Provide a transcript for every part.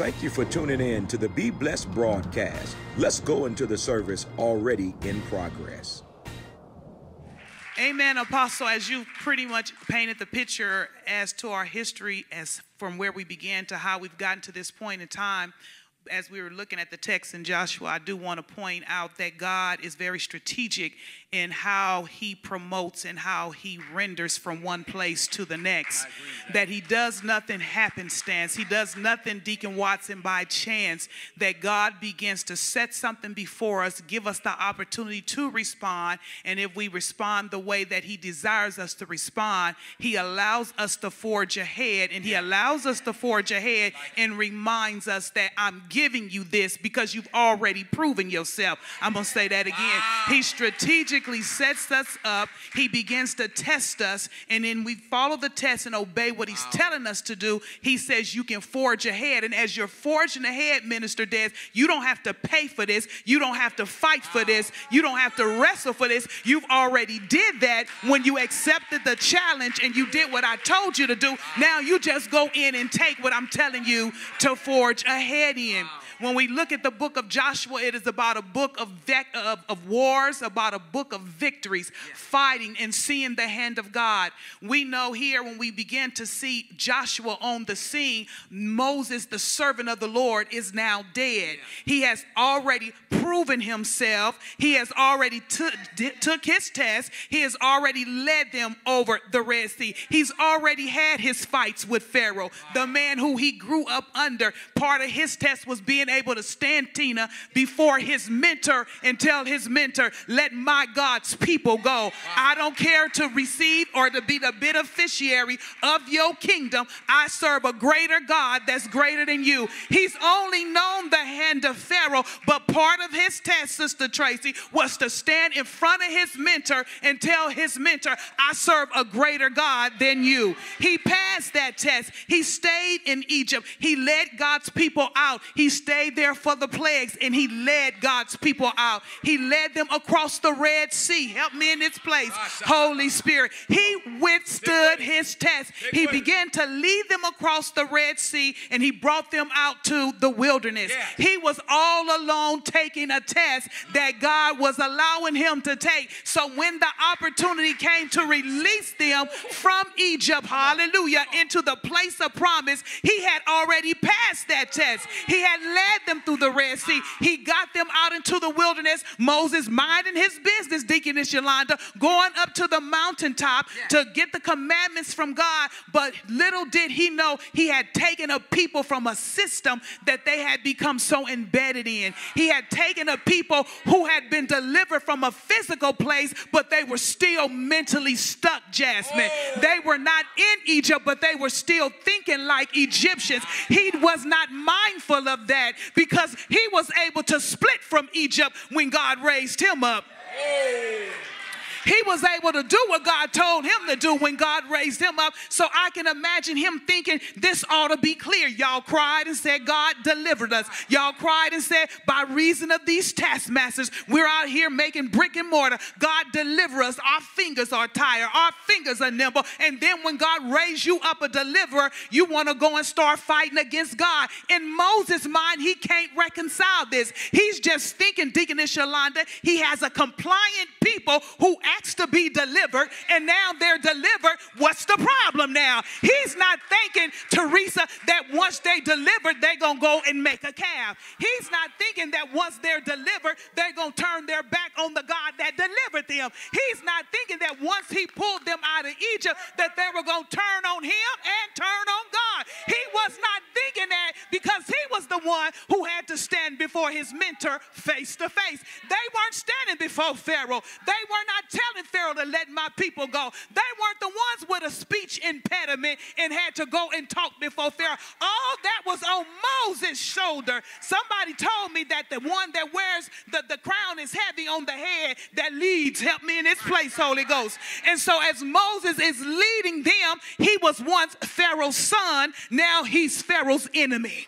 Thank you for tuning in to the Be Blessed broadcast. Let's go into the service already in progress. Amen, Apostle. As you pretty much painted the picture as to our history, as from where we began to how we've gotten to this point in time, as we were looking at the text in Joshua, I do want to point out that God is very strategic in how he promotes and how he renders from one place to the next. That. that he does nothing happenstance. He does nothing, Deacon Watson, by chance. That God begins to set something before us, give us the opportunity to respond. And if we respond the way that he desires us to respond, he allows us to forge ahead. And he allows us to forge ahead and reminds us that I'm giving you this because you've already proven yourself. I'm going to say that again. Wow. He strategically strategically sets us up. He begins to test us, and then we follow the test and obey what he's wow. telling us to do. He says you can forge ahead. And as you're forging ahead, Minister Des, you don't have to pay for this. You don't have to fight for this. You don't have to wrestle for this. You've already did that when you accepted the challenge and you did what I told you to do. Now you just go in and take what I'm telling you to forge ahead in. When we look at the book of Joshua, it is about a book of, of, of wars, about a book of victories, fighting and seeing the hand of God. We know here when we begin to see Joshua on the scene, Moses, the servant of the Lord, is now dead. He has already proven himself. He has already took, took his test. He has already led them over the Red Sea. He's already had his fights with Pharaoh, the man who he grew up under. Part of his test was being able to stand Tina before his mentor and tell his mentor, Let my God's people go. I don't care to receive or to be the beneficiary of your kingdom. I serve a greater God that's greater than you. He's only known the hand of Pharaoh, but part of his test, Sister Tracy, was to stand in front of his mentor and tell his mentor, I serve a greater God than you. He passed that test. He stayed in Egypt. He led God's people out. He stayed there for the plagues and he led God's people out. He led them across the Red Sea. Help me in this place, Holy Spirit. He withstood his test. He began to lead them across the Red Sea and he brought them out to the wilderness. He was all alone taking a test that God was allowing him to take. So when the opportunity came to release them from Egypt, hallelujah, into the place of promise, he had already passed that test. He had led them through the Red Sea. He got them out into the wilderness. Moses minding his business, Deaconess Yolanda, going up to the mountaintop to get the commandments from God. But little did he know he had taken a people from a system that they had become so embedded in. He had taken a people who had been delivered from a physical place, but they were still mentally stuck, Jasmine. Oh. They were not in Egypt, but they were still thinking like Egyptians. He was not mindful of that because he was able to split from Egypt when God raised him up. Hey. He was able to do what God told him to do when God raised him up. So I can imagine him thinking, this ought to be clear. Y'all cried and said, God delivered us. Y'all cried and said, by reason of these taskmasters, we're out here making brick and mortar. God deliver us. Our fingers are tired. Our fingers are nimble. And then when God raised you up a deliverer, you want to go and start fighting against God. In Moses' mind, he can't reconcile this. He's just thinking, Deaconess Yolanda, he has a compliant people who asked to be delivered and now they're delivered. What's the problem now? He's not thinking, Teresa, that once they delivered, they're going to go and make a calf. He's not thinking that once they're delivered, they're going to turn their back on the God that delivered them. He's not thinking that once he pulled them out of Egypt, that they were going to turn on him and turn on God. He was not thinking that because he was the one who had to stand before his mentor face to face. They weren't standing before Pharaoh. They were not telling Pharaoh to let my people go. They weren't the ones with a speech impediment and had to go and talk before Pharaoh. All that was on Moses' shoulder. Somebody told me that the one that wears the, the crown is heavy on the head that leads. Help me in this place, Holy Ghost. And so as Moses is leading them, he was once Pharaoh's son. Now he's Pharaoh's enemy.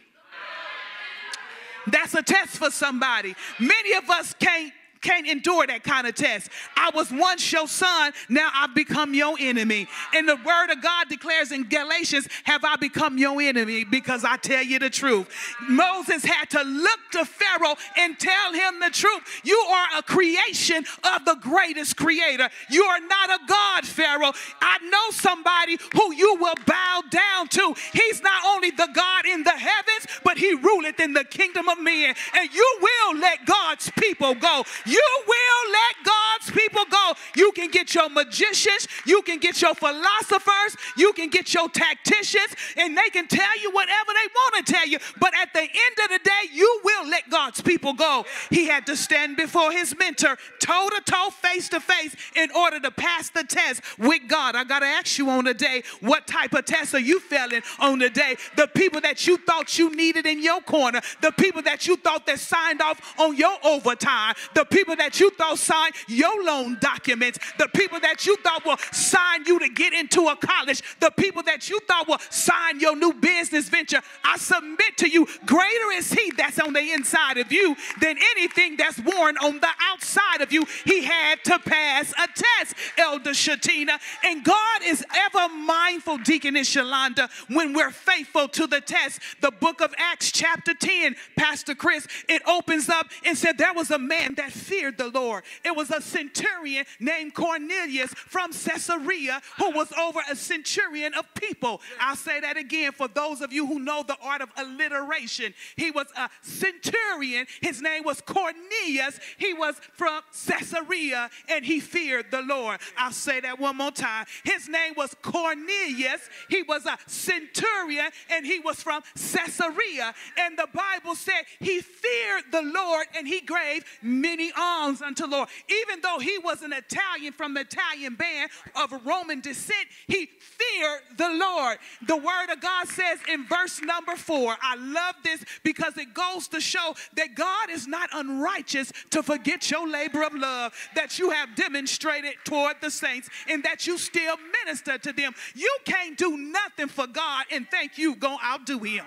That's a test for somebody. Many of us can't can't endure that kind of test. I was once your son, now I've become your enemy. And the word of God declares in Galatians, Have I become your enemy? Because I tell you the truth. Moses had to look to Pharaoh and tell him the truth. You are a creation of the greatest creator. You are not a God, Pharaoh. I know somebody who you will bow down to. He's not only the God in the heavens, but he ruleth in the kingdom of men. And you will let God's people go. Will let God's people go. You can get your magicians, you can get your philosophers, you can get your tacticians, and they can tell you whatever they want to tell you. But at the end of the day, you will let God's people go. He had to stand before his mentor, toe to toe, face to face, in order to pass the test with God. I got to ask you on the day, what type of test are you failing on the day? The people that you thought you needed in your corner, the people that you thought that signed off on your overtime, the people that you thought signed your loan documents, the people that you thought will sign you to get into a college, the people that you thought will sign your new business venture. I submit to you, greater is he that's on the inside of you than anything that's worn on the outside of you. He had to pass a test, Elder Shatina. And God is ever mindful, Deaconess Yolanda, when we're faithful to the test. The book of Acts, chapter 10, Pastor Chris, it opens up and said there was a man that feared the Lord. It was a centurion named Cornelius from Caesarea who was over a centurion of people. I'll say that again for those of you who know the art of alliteration. He was a centurion. His name was Cornelius. He was from Caesarea and he feared the Lord. I'll say that one more time. His name was Cornelius. He was a centurion and he was from Caesarea. And the Bible said he feared the Lord and he gave many alms unto Lord. Even though he was an Italian from the Italian band of Roman descent, he feared the Lord. The word of God says in verse number four, I love this because it goes to show that God is not unrighteous to forget your labor of love that you have demonstrated toward the saints and that you still minister to them. You can't do nothing for God and think you gonna outdo him.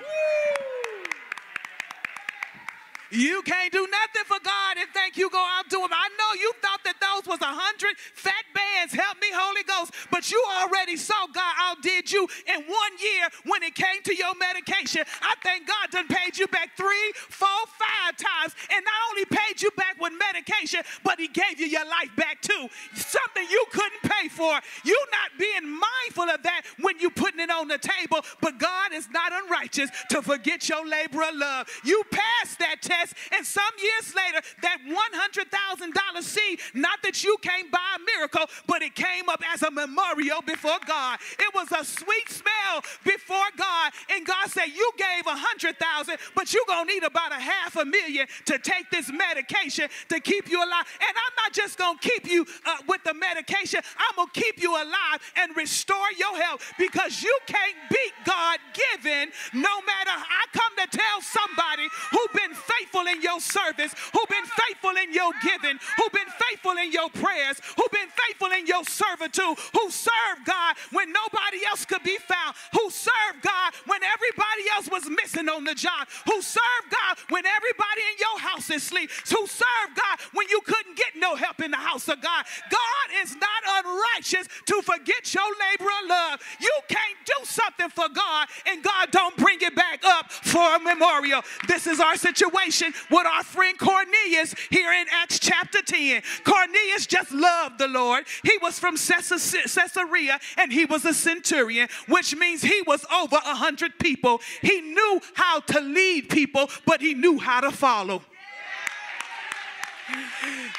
You can't do nothing for God and think you go outdo him. I know you thought that those was a hundred fat bands. Help me, Holy Ghost. But you already saw God outdid you in one year when it came to your medication. I thank God done paid you back three, four, five times. And not only paid you back with medication, but he gave you your life back too. Something you couldn't pay for. You not being mindful of that when you putting it on the table. But God is not unrighteous to forget your labor of love. You passed that test and some years later, that $100,000 seed, not that you came by a miracle, but it came up as a memorial before God. It was a sweet smell before God, and God said, You gave a hundred thousand, but you're gonna need about a half a million to take this medication to keep you alive. And I'm not just gonna keep you uh, with the medication, I'm gonna keep you alive and restore your health because you can't beat God given no matter. I come to tell somebody who've been faithful faithful in your service, who've been faithful in your giving, who've been faithful in your prayers, who've been faithful in your servitude, who served God when nobody else could be found, who served God when everybody else was missing on the job, who served God when everybody in your house is asleep, who served God when you couldn't get no help in the house of God. God is not unrighteous to forget your labor of love. You can't do something for God and God don't bring it back up for a memorial. This is our situation conversation with our friend Cornelius here in Acts chapter 10. Cornelius just loved the Lord. He was from Caesarea and he was a centurion, which means he was over a hundred people. He knew how to lead people, but he knew how to follow.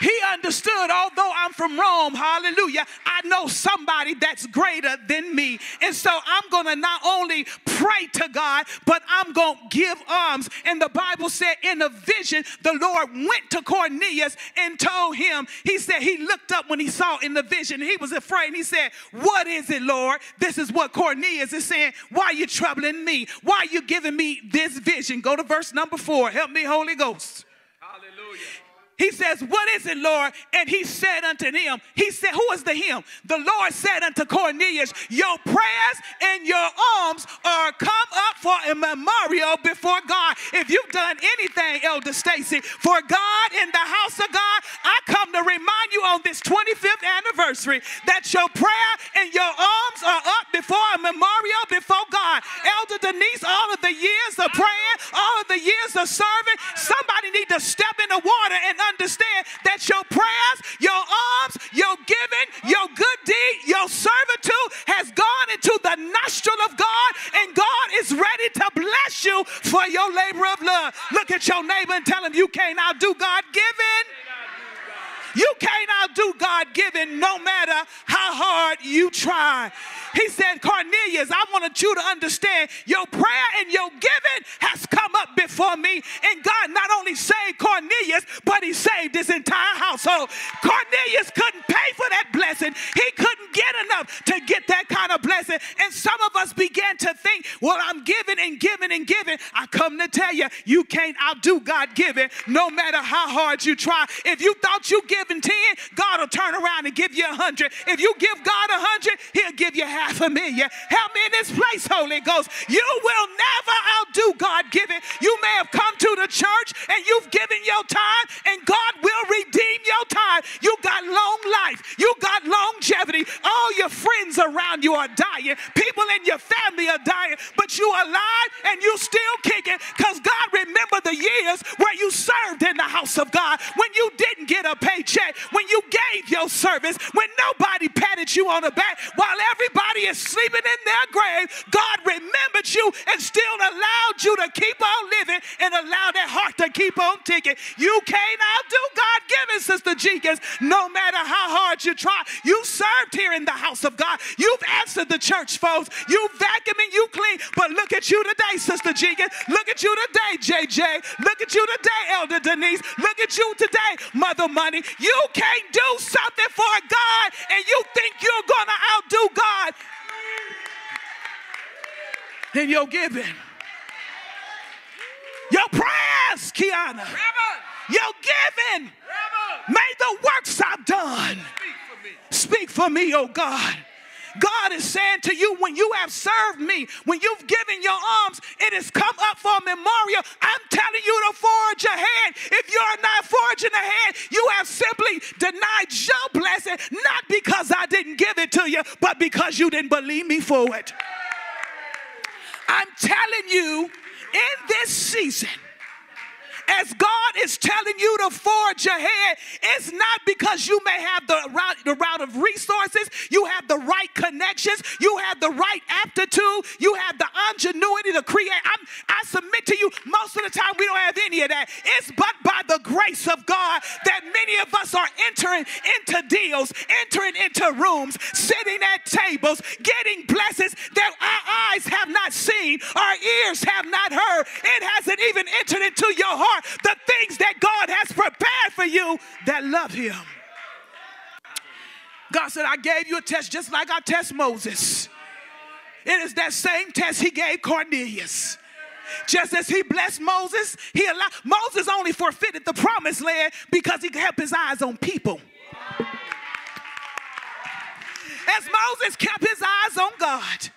He understood, although I'm from Rome, hallelujah, I know somebody that's greater than me. And so I'm going to not only pray to God, but I'm going to give alms. And the Bible said in a vision, the Lord went to Cornelius and told him, he said, he looked up when he saw in the vision. He was afraid. He said, What is it, Lord? This is what Cornelius is saying. Why are you troubling me? Why are you giving me this vision? Go to verse number four. Help me, Holy Ghost. Hallelujah. He says, What is it, Lord? And he said unto him, He said, Who is the him? The Lord said unto Cornelius, Your prayers and your alms are come up for a memorial before God. If you've done anything, Elder Stacy, for God in the house of God, I come to remind you on this 25th anniversary that your prayer and your alms are up before a memorial before God. Elder Denise, all of the years of praying, all of the years of serving, somebody need to step in the water and understand that your prayers, your alms, your giving, your good deed, your servitude has gone into the nostril of God, and God is ready to bless you for your labor of love. Look at your neighbor and tell him you can't outdo God given. You can't outdo God given no matter how hard you try. He said, Cornelius, I wanted you to understand your prayer and your giving has come up before me. And God not only saved Cornelius, but he saved his entire household. Cornelius couldn't pay for that blessing. He couldn't get enough to get that kind of blessing. And some of us began to think, well, I'm giving and giving and giving. I come to tell you, you can't outdo God giving no matter how hard you try. If you thought you giving 10, God will turn around and give you a 100. If you give God a 100, he'll give you half a million. Help me in this place, Holy Ghost. You will never outdo God giving. You may have come to the church and you've given your time, and God will redeem your time. You got long life, you got longevity. All your friends around you are dying, people in your family are dying, but you are alive and you still kicking because God remember the years where you served in the house of God, when you didn't get a paycheck, when you gave your service, when nobody patted you on the back, while everybody is sleeping in their grave, God remembered you and still allowed you to keep on living and allow that heart to keep on ticking. You can't outdo God given, Sister Jenkins, no matter how hard you try. You served here in the house of God. You've answered the church folks. You vacuum and you clean. But look at you today, Sister Jenkins. Look at you today, JJ. Look at you today, Elder Denise. Look at you today, Mother Money. You can't do something for God and you think you're going to outdo God in your giving. Your prayers, Kiana. Your giving. May the works I've done speak for me, oh God. God is saying to you, when you have served me, when you've given your arms, it has come up for a memorial. I'm telling you to forge ahead. If you're not forging ahead, you have simply denied your blessing, not because I didn't give it to you, but because you didn't believe me for it. I'm telling you, in this season, as God is telling you to forge ahead, it's not because you may have the route, the route of resources, you have the right connections, you have the right aptitude, you have the ingenuity to create. I'm, I submit to you, most of the time we don't have any of that. It's but by the grace of God that many of us are entering into deals, entering into rooms, sitting at tables, getting blessings that our eyes have not seen, our ears have not heard. It hasn't even entered into your heart the things that God has prepared for you that love Him. God said, I gave you a test just like I test Moses. It is that same test He gave Cornelius. Just as he blessed Moses, he allowed Moses only forfeited the promised land because he kept his eyes on people. As Moses kept his eyes on God,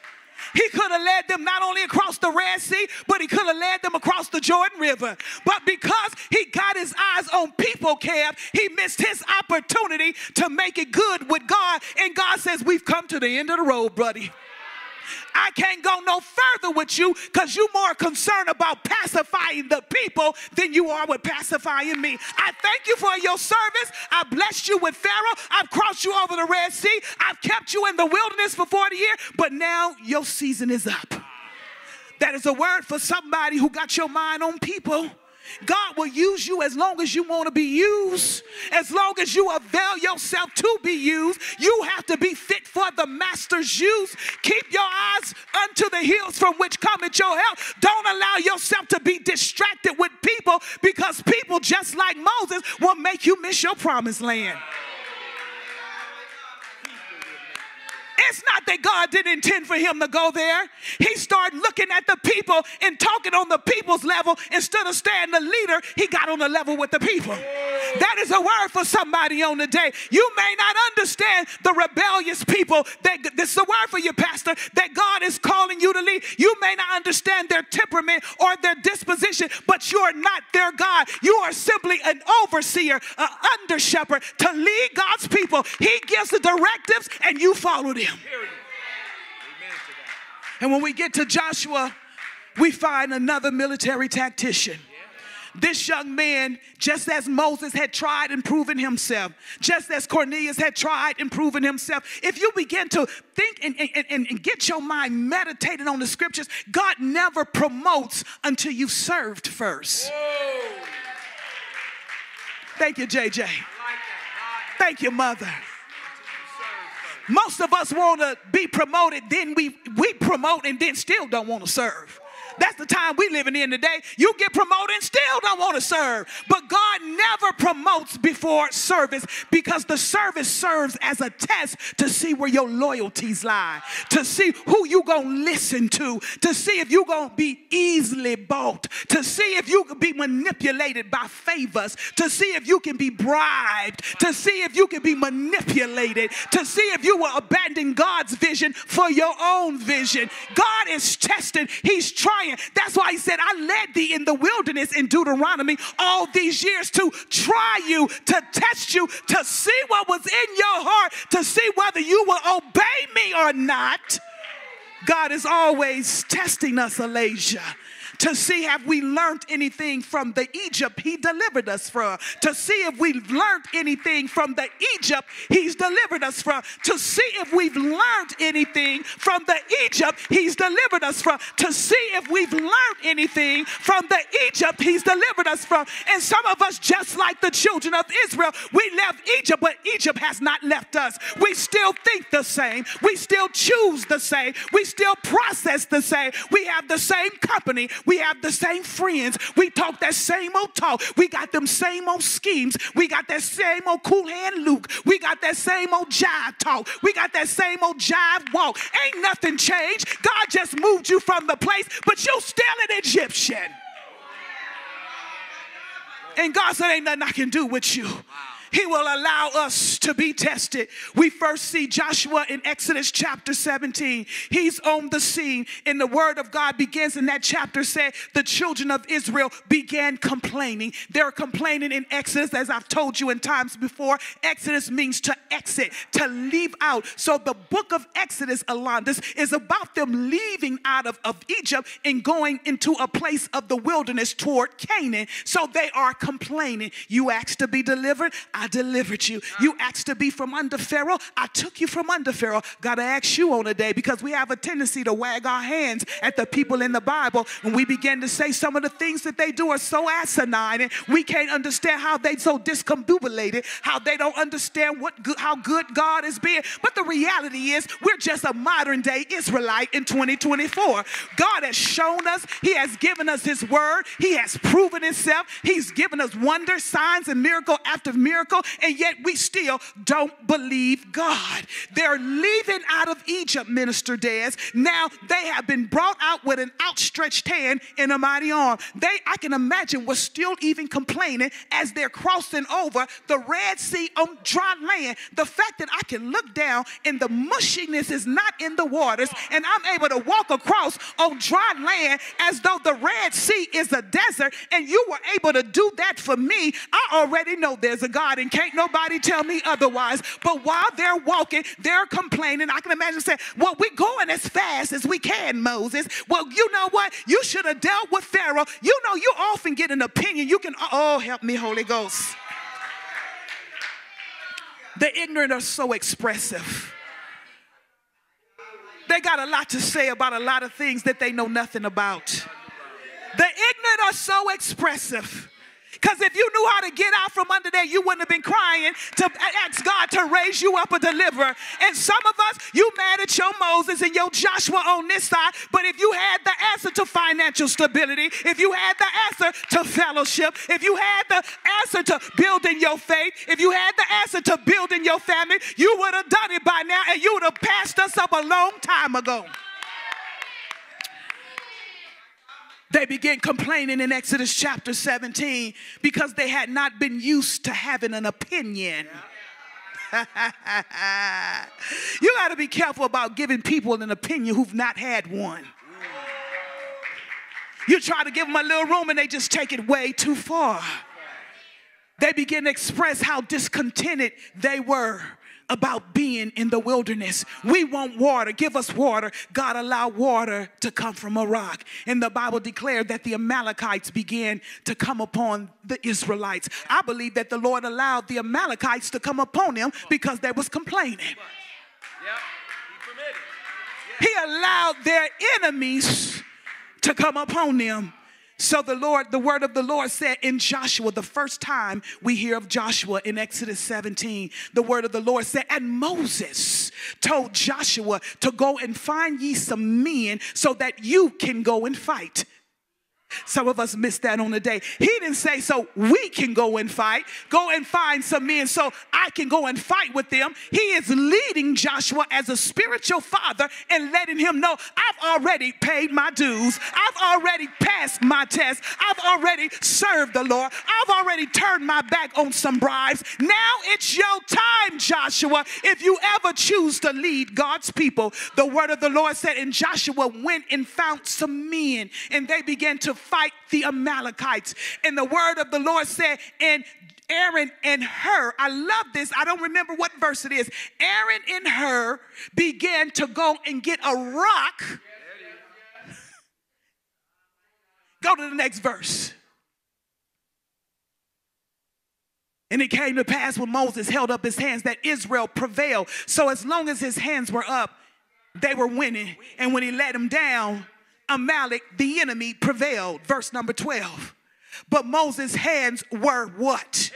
he could have led them not only across the Red Sea, but he could have led them across the Jordan River. But because he got his eyes on people, Kev, he missed his opportunity to make it good with God. And God says, We've come to the end of the road, buddy. I can't go no further with you because you're more concerned about pacifying the people than you are with pacifying me. I thank you for your service. I blessed you with Pharaoh. I've crossed you over the Red Sea. I've kept you in the wilderness for 40 years, but now your season is up. That is a word for somebody who got your mind on people. God will use you as long as you want to be used, as long as you avail yourself to be used. You have to be fit for the master's use. Keep your eyes unto the hills from which cometh your help. Don't allow yourself to be distracted with people because people, just like Moses, will make you miss your promised land. It's not that God didn't intend for him to go there. He started looking at the people and talking on the people's level instead of staying the leader. He got on the level with the people. That is a word for somebody on the day. You may not understand the rebellious people. That this is a word for you, Pastor, that God is calling you to lead. You may not understand their temperament or their disposition, but you're not their God. You are simply an overseer, an under shepherd to lead God's people. He gives the directives and you follow them. And when we get to Joshua, we find another military tactician. This young man, just as Moses had tried and proven himself, just as Cornelius had tried and proven himself, if you begin to think and, and, and, and get your mind meditating on the scriptures, God never promotes until you've served first. Whoa. Thank you, JJ. Thank you, mother. Most of us want to be promoted, then we, we promote and then still don't want to serve. That's the time we living in today. You get promoted and still don't want to serve. But God never promotes before service because the service serves as a test to see where your loyalties lie, to see who you going to listen to, to see if you going to be easily bought, to see if you can be manipulated by favors, to see if you can be bribed, to see if you can be manipulated, to see if you will abandon God's vision for your own vision. God is testing. He's trying that's why he said, I led thee in the wilderness in Deuteronomy all these years to try you, to test you, to see what was in your heart, to see whether you will obey me or not. God is always testing us, Elijah to see have we learned anything from the Egypt he delivered us from, to see if we've learned anything from the Egypt he's delivered us from, to see if we've learned anything from the Egypt he's delivered us from, to see if we've learned anything from the Egypt he's delivered us from. And some of us, just like the children of Israel, we left Egypt, but Egypt has not left us. We still think the same, we still choose the same, we still process the same, we have the same company, we have the same friends. We talk that same old talk. We got them same old schemes. We got that same old cool hand Luke. We got that same old jive talk. We got that same old jive walk. Ain't nothing changed. God just moved you from the place, but you still an Egyptian. And God said, Ain't nothing I can do with you. He will allow us to be tested. We first see Joshua in Exodus chapter 17. He's on the scene, and the word of God begins in that chapter. Said the children of Israel began complaining. They're complaining in Exodus, as I've told you in times before. Exodus means to exit, to leave out. So the book of Exodus, Alondis, is about them leaving out of, of Egypt and going into a place of the wilderness toward Canaan. So they are complaining. You asked to be delivered. I delivered you. You asked to be from under Pharaoh. I took you from under Pharaoh. Got to ask you on a day because we have a tendency to wag our hands at the people in the Bible and we begin to say some of the things that they do are so asinine and we can't understand how they so discombobulated, how they don't understand what good, how good God is being. But the reality is we're just a modern day Israelite in 2024. God has shown us, He has given us His word, He has proven Himself, He's given us wonder, signs, and miracle after miracle miracle, and yet we still don't believe God. They're leaving out of Egypt, Minister Des. Now they have been brought out with an outstretched hand and a mighty arm. They, I can imagine, were still even complaining as they're crossing over the Red Sea on dry land. The fact that I can look down and the mushiness is not in the waters, and I'm able to walk across on dry land as though the Red Sea is a desert, and you were able to do that for me. I already know there's a God and can't nobody tell me otherwise. But while they're walking, they're complaining. I can imagine saying, Well, we're going as fast as we can, Moses. Well, you know what? You should have dealt with Pharaoh. You know, you often get an opinion. You can, oh, help me, Holy Ghost. The ignorant are so expressive. They got a lot to say about a lot of things that they know nothing about. The ignorant are so expressive. Because if you knew how to get out from under there, you wouldn't have been crying to ask God to raise you up a deliverer. And some of us, you mad at your Moses and your Joshua on this side, but if you had the answer to financial stability, if you had the answer to fellowship, if you had the answer to building your faith, if you had the answer to building your family, you would have done it by now and you would have passed us up a long time ago. They began complaining in Exodus chapter 17 because they had not been used to having an opinion. you got to be careful about giving people an opinion who've not had one. You try to give them a little room and they just take it way too far. They begin to express how discontented they were about being in the wilderness. We want water. Give us water. God allowed water to come from a rock. And the Bible declared that the Amalekites began to come upon the Israelites. I believe that the Lord allowed the Amalekites to come upon them because they was complaining. He allowed their enemies to come upon them so the Lord, the word of the Lord said in Joshua, the first time we hear of Joshua in Exodus 17, the word of the Lord said, and Moses told Joshua to go and find ye some men so that you can go and fight. Some of us missed that on the day. He didn't say, so we can go and fight. Go and find some men so I can go and fight with them. He is leading Joshua as a spiritual father and letting him know, I've already paid my dues. I've already passed my test. I've already served the Lord. I've already turned my back on some bribes. Now it's your time, Joshua. If you ever choose to lead God's people, the word of the Lord said, and Joshua went and found some men and they began to fight the Amalekites. And the word of the Lord said, and Aaron and Hur, I love this. I don't remember what verse it is. Aaron and Hur began to go and get a rock. Go to the next verse. And it came to pass when Moses held up his hands that Israel prevailed. So as long as his hands were up, they were winning. And when he let them down, Amalek, the enemy, prevailed. Verse number 12. But Moses' hands were what?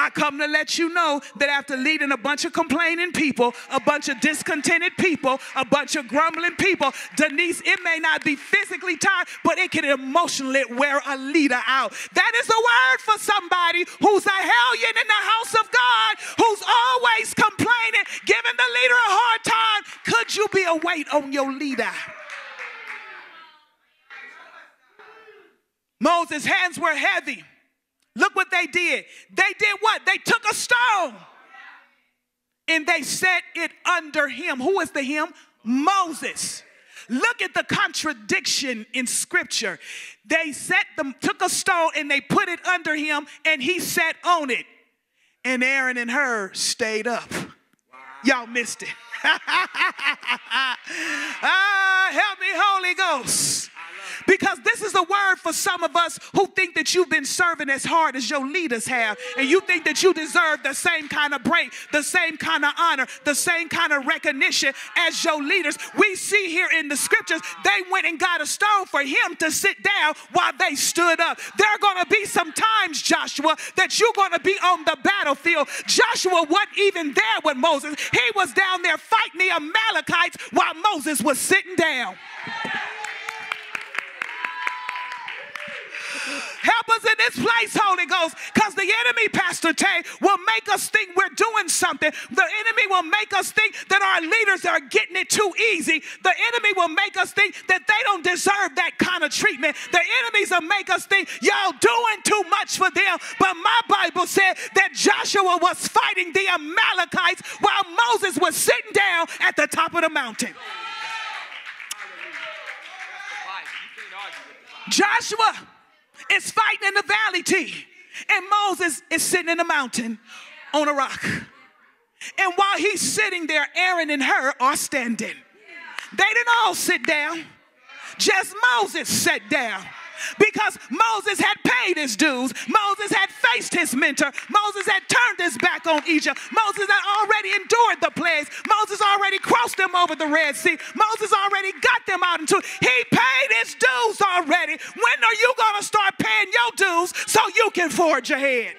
I come to let you know that after leading a bunch of complaining people, a bunch of discontented people, a bunch of grumbling people, Denise, it may not be physically tired, but it can emotionally wear a leader out. That is a word for somebody who's a hellion in the house of God, who's always complaining, giving the leader a hard time. Could you be a weight on your leader? Moses' hands were heavy. Look what they did. They did what? They took a stone and they set it under him. Who is the him? Moses. Look at the contradiction in scripture. They set them, took a stone and they put it under him and he sat on it. And Aaron and Hur stayed up. Wow. Y'all missed it. ah, help me, Holy Ghost. Because this is a word for some of us who think that you've been serving as hard as your leaders have, and you think that you deserve the same kind of break, the same kind of honor, the same kind of recognition as your leaders. We see here in the scriptures, they went and got a stone for him to sit down while they stood up. There are going to be some times, Joshua, that you're going to be on the battlefield. Joshua wasn't even there with Moses, he was down there fighting the Amalekites while Moses was sitting down. Help us in this place, Holy Ghost, because the enemy, Pastor Tay, will make us think we're doing something. The enemy will make us think that our leaders are getting it too easy. The enemy will make us think that they don't deserve that kind of treatment. The enemies will make us think y'all doing too much for them. But my Bible said that Joshua was fighting the Amalekites while Moses was sitting down at the top of the mountain. Joshua is fighting in the valley T. And Moses is sitting in the mountain on a rock. And while he's sitting there, Aaron and Hur are standing. They didn't all sit down. Just Moses sat down because Moses had paid his dues. Moses had faced his mentor. Moses had turned his back on Egypt. Moses had already endured the plagues. Moses already crossed them over the Red Sea. Moses already got them out into He paid his dues already. When are you going to start paying your dues so you can forge ahead?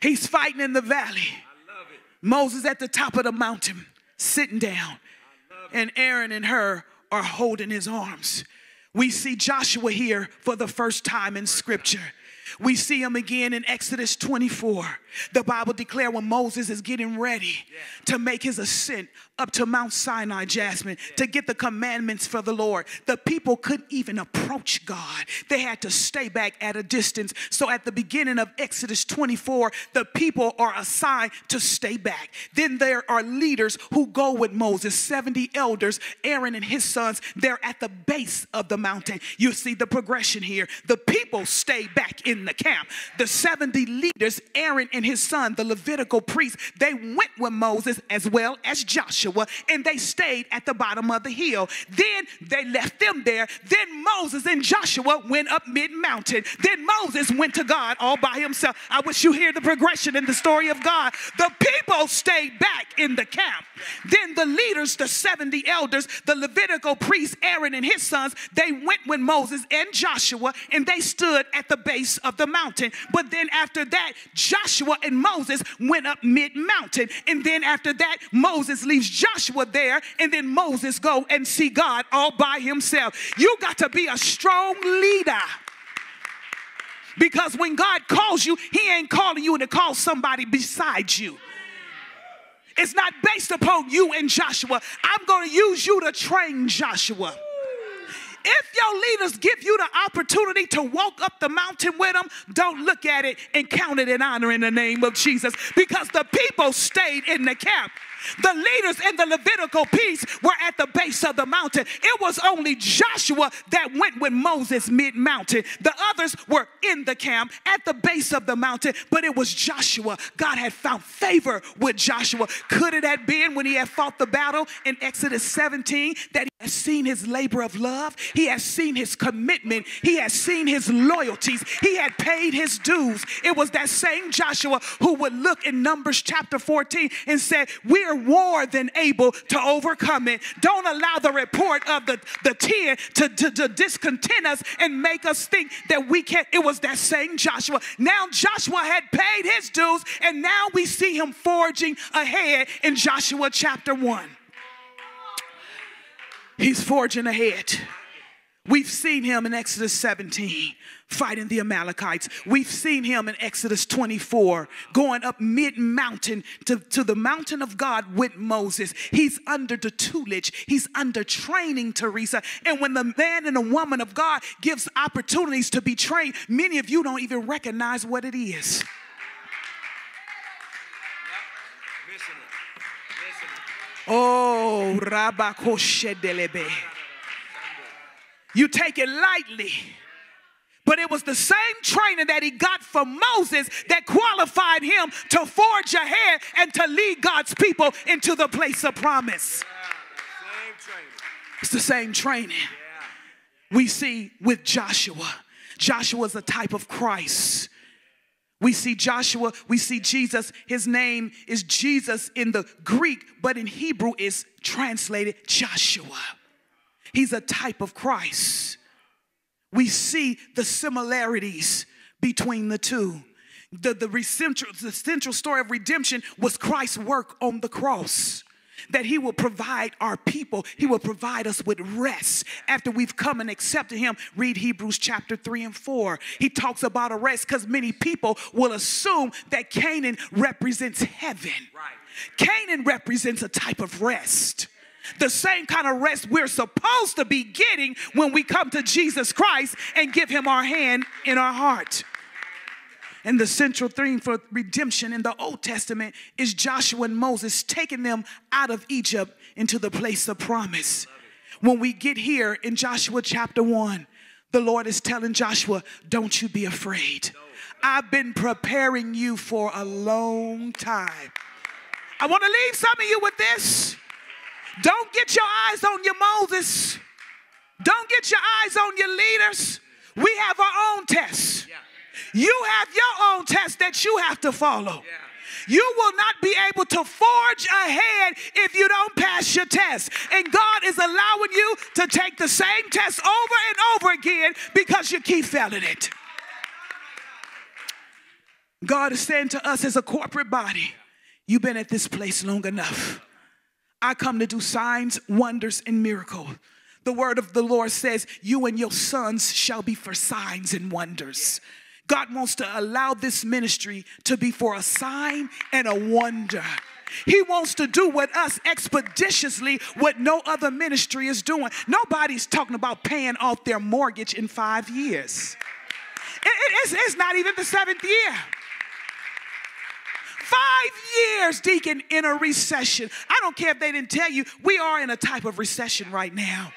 He's fighting in the valley. Moses at the top of the mountain, sitting down and Aaron and Hur are holding his arms. We see Joshua here for the first time in scripture. We see him again in Exodus 24. The Bible declare when Moses is getting ready to make his ascent up to Mount Sinai, Jasmine, to get the commandments for the Lord. The people couldn't even approach God. They had to stay back at a distance. So at the beginning of Exodus 24, the people are assigned to stay back. Then there are leaders who go with Moses, 70 elders, Aaron and his sons. They're at the base of the mountain. You see the progression here. The people stay back in the camp. The 70 leaders, Aaron and his son, the Levitical priests, they went with Moses as well as Joshua, and they stayed at the bottom of the hill. Then they left them there. Then Moses and Joshua went up mid mountain. Then Moses went to God all by himself. I wish you hear the progression in the story of God. The people stayed back in the camp. Then the leaders, the 70 elders, the Levitical priests, Aaron and his sons, they went with Moses and Joshua and they stood at the base of the mountain. But then after that, Joshua and Moses went up mid mountain. And then after that, Moses leaves Joshua there. And then Moses go and see God all by himself. You got to be a strong leader. Because when God calls you, He ain't calling you to call somebody beside you. It's not based upon you and Joshua. I'm going to use you to train Joshua. If your leaders give you the opportunity to walk up the mountain with them, don't look at it and count it in honor in the name of Jesus because the people stayed in the camp. The leaders in the Levitical piece were at the base of the mountain. It was only Joshua that went with Moses mid mountain. The others were in the camp at the base of the mountain, but it was Joshua. God had found favor with Joshua. Could it have been when he had fought the battle in Exodus 17 that he had seen his labor of love? He has seen his commitment. He has seen his loyalties. He had paid his dues. It was that same Joshua who would look in Numbers chapter 14 and said, We're we're more than able to overcome it. Don't allow the report of the, the 10 to, to, to discontent us and make us think that we can't. It was that same Joshua. Now Joshua had paid his dues, and now we see him forging ahead in Joshua chapter 1. He's forging ahead. We've seen him in Exodus 17 fighting the Amalekites. We've seen him in Exodus 24 going up mid mountain to, to the mountain of God with Moses. He's under the tutelage, he's under training, Teresa. And when the man and the woman of God gives opportunities to be trained, many of you don't even recognize what it is. Oh, Rabakoshedelebe. You take it lightly. But it was the same training that he got from Moses that qualified him to forge ahead and to lead God's people into the place of promise. It's the same training we see with Joshua. Joshua is a type of Christ. We see Joshua, we see Jesus. His name is Jesus in the Greek, but in Hebrew is translated Joshua. He's a type of Christ. We see the similarities between the two. The, the, central, the central story of redemption was Christ's work on the cross that he will provide our people he will provide us with rest after we've come and accepted him read hebrews chapter 3 and 4 he talks about a rest because many people will assume that canaan represents heaven right. canaan represents a type of rest the same kind of rest we're supposed to be getting when we come to Jesus Christ and give Him our hand in our heart. And the central theme for redemption in the Old Testament is Joshua and Moses taking them out of Egypt into the place of promise. When we get here in Joshua chapter 1, the Lord is telling Joshua, Don't you be afraid. I've been preparing you for a long time. I want to leave some of you with this. Don't get your eyes on your Moses. Don't get your eyes on your leaders. We have our own tests. You have your own test that you have to follow. You will not be able to forge ahead if you don't pass your test. And God is allowing you to take the same test over and over again because you keep failing it. God is saying to us as a corporate body, you've been at this place long enough. I come to do signs, wonders, and miracles. The word of the Lord says, You and your sons shall be for signs and wonders. God wants to allow this ministry to be for a sign and a wonder. He wants to do with us expeditiously what no other ministry is doing. Nobody's talking about paying off their mortgage in five years. It, it, it's, it's not even the seventh year. Five years, deacon, in a recession. I don't care if they didn't tell you, we are in a type of recession right now.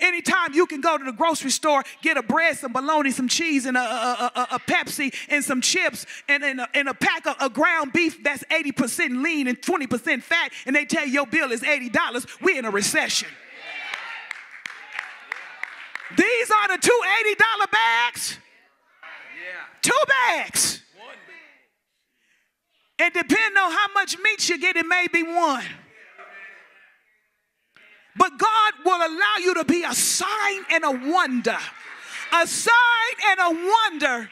Anytime you can go to the grocery store, get a bread, some bologna, some cheese, and a, a, a, a Pepsi, and some chips, and, and, a, and a pack of a ground beef that's 80% lean and 20% fat, and they tell you your bill is $80, we're in a recession. These are the two $80 bags. Two bags. And depending on how much meat you get, it may be one. But God will allow you to be a sign and a wonder. A sign and a wonder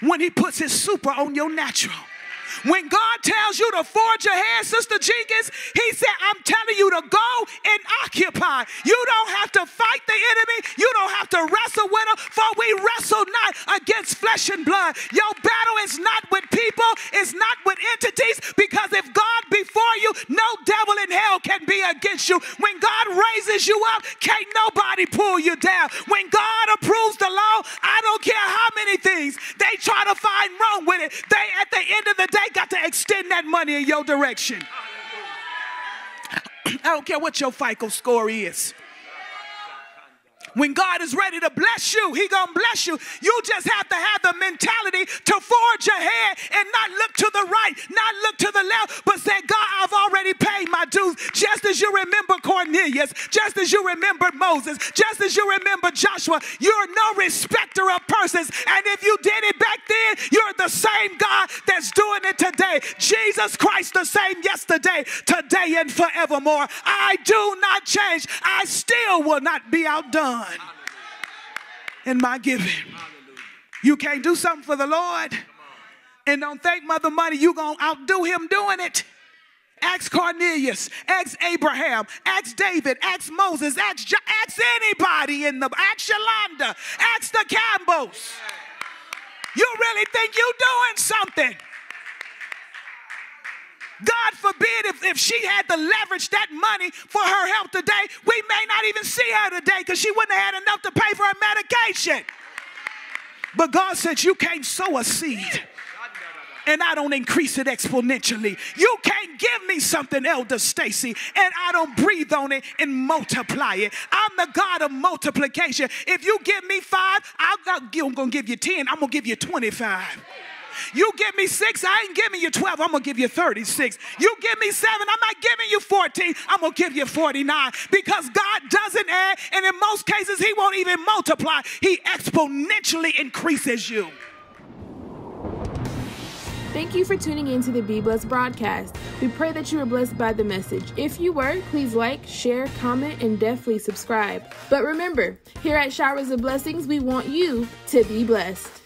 when He puts His super on your natural. When God tells you to forge ahead, Sister Jenkins, He said, I'm telling you to go and occupy. You don't have to fight the enemy. You don't have to wrestle with him, for we wrestle not against flesh and blood. Your battle is not with people, it's not with entities, because if God before you, no devil in hell can be against you. When God raises you up, can't nobody pull you down. When God approves the law, I don't care how many things find wrong with it. They, at the end of the day, got to extend that money in your direction. I don't care what your FICO score is. When God is ready to bless you, He gonna bless you. You just have to have the mentality to forge ahead and not look to the right, not look to the left, but say, God, I've already paid my dues. Just as you remember Cornelius, just as you remember Moses, just as you remember Joshua, you're no respecter of persons. And if you did it back then, you're the same God that's doing it today. Jesus Christ, the same yesterday, today, and forevermore. I do not change. I still will not be outdone in my giving. You can't do something for the Lord and don't think Mother Money you're going to outdo him doing it. Ask Cornelius, ask Abraham, ask David, ask Moses, ask, jo- ask anybody in the, ask Yolanda, ask the Campbells. You really think you're doing something? God forbid if, if she had to leverage that money for her health today, we may not even see her today because she wouldn't have had enough to pay for her medication. But God said, You can't sow a seed and I don't increase it exponentially. You can't give me something, Elder Stacy, and I don't breathe on it and multiply it. I'm the God of multiplication. If you give me five, I'm gonna give you 10, I'm gonna give you 25. You give me six, I ain't giving you 12, I'm gonna give you 36. You give me seven, I'm not giving you 14, I'm gonna give you 49 because God doesn't add, and in most cases, He won't even multiply, He exponentially increases you. Thank you for tuning in to the Be Blessed broadcast. We pray that you were blessed by the message. If you were, please like, share, comment, and definitely subscribe. But remember, here at Showers of Blessings, we want you to be blessed.